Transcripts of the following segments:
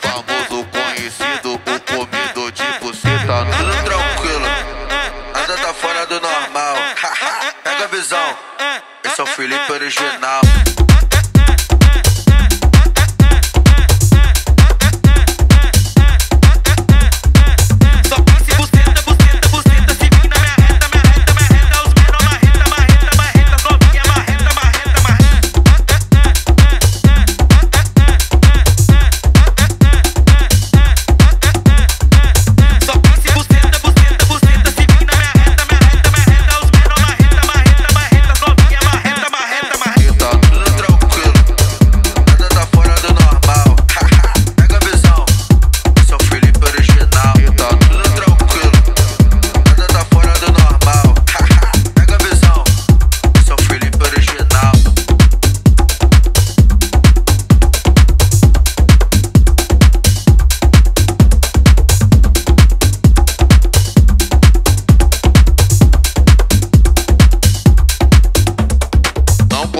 famoso conhecido o comedor de buceta. Tudo tranquilo, nada tá fora do normal. Pega a visão, esse é o Felipe original.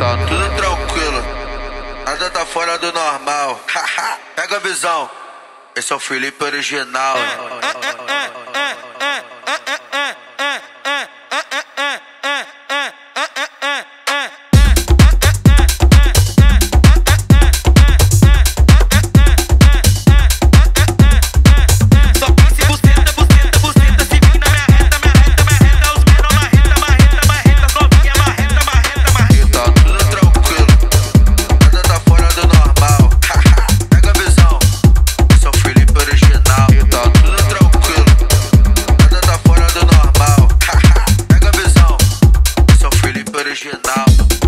buceta. Tudo tranquilo, nada tá fora do normal. Pega a visão. Esse é o Felipe original. Original.